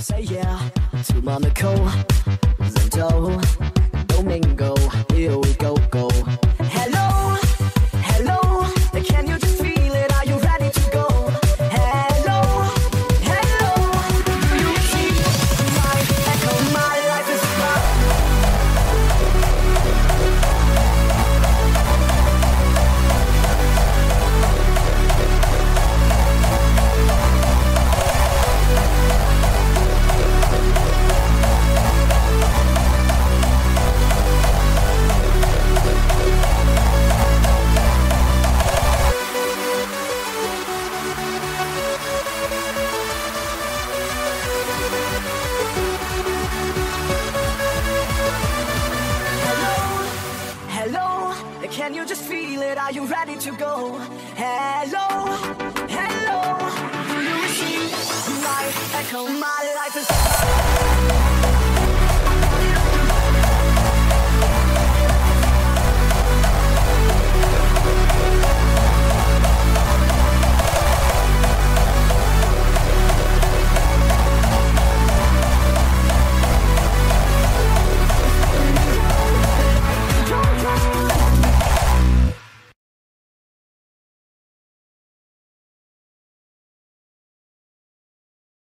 Say yeah to Monaco, then. Can you just feel it? Are you ready to go? Hello, hello. Do you receive my echo, my